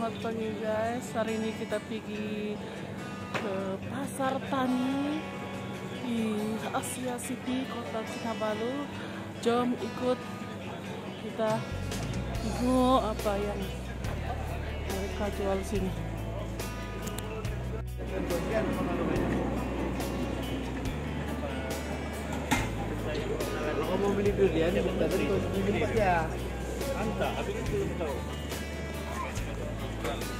selamat pagi guys. Hari ini kita pergi ke Pasar Tani di Asia City, Kota Kinabalu. Jom ikut kita tengok apa yang mereka jual sini. Kalau mau beli durian, kita tentu beli ya. Anta, kan belum tahu. Thank you.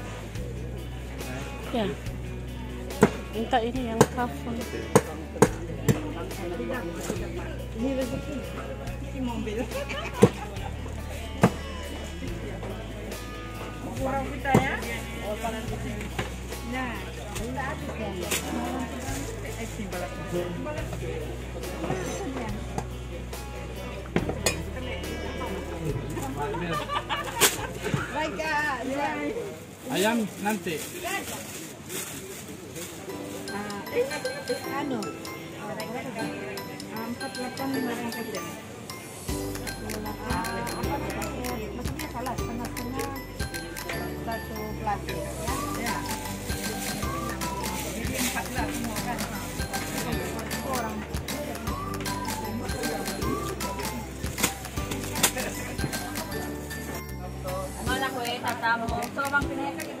Ya. Minta ini yang kafan. Ini rezeki. Ini mobil. Kurang kita ya? Oh, panas di sini. Nah, kita habis ya. Ano? Empat delapan lima setengah-setengah satu ya. Ya. Empat belas semua kan. Orang. Mana pinaka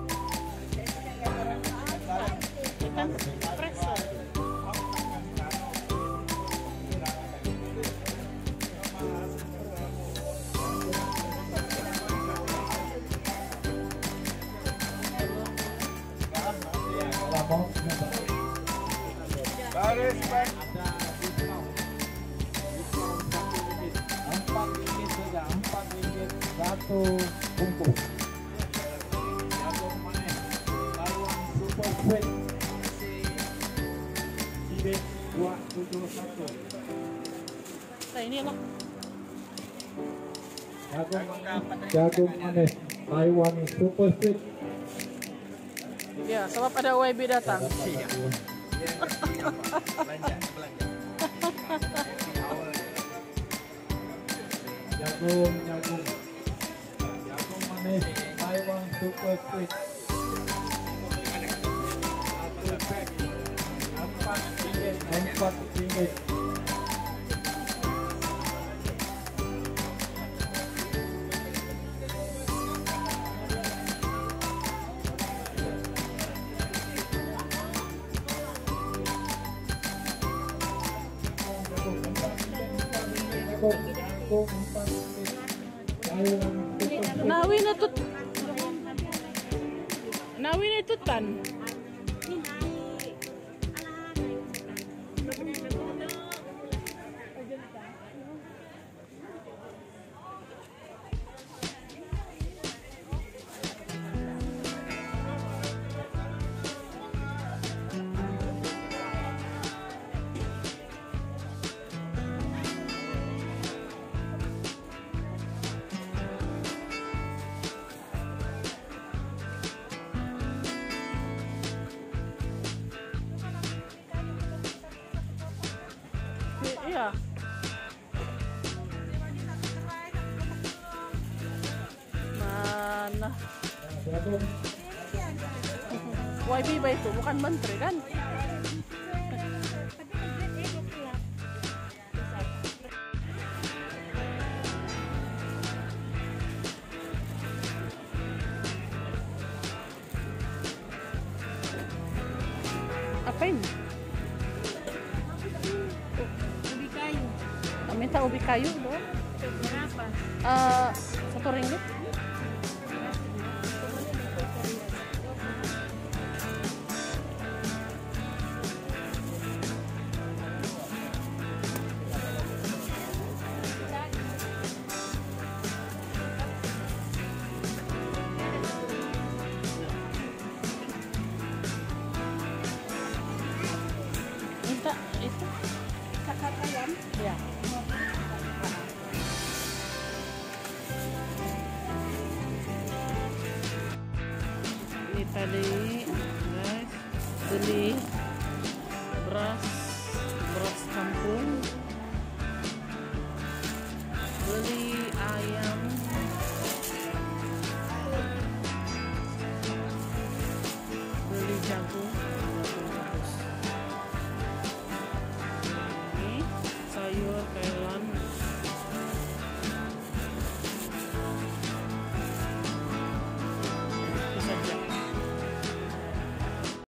empat saja empat satu bungkus bawang super Tibet dua tujuh satu Nah, ini loh. jagung jagung manis Taiwan super sweet Ya, sebab ada YB datang. Jagung jagung jagung manis Taiwan super sweet satu empat ringgit empat ringgit Nawi na tut. Nawi na tutan. YB ba itu? Bukan menteri kan? Apa ini? Ubi kayu. Minta ubi kayu dong. Berapa? Eh, satu ringgit. Minta itu. Kakak ayam. Ya. Ini tadi guys beli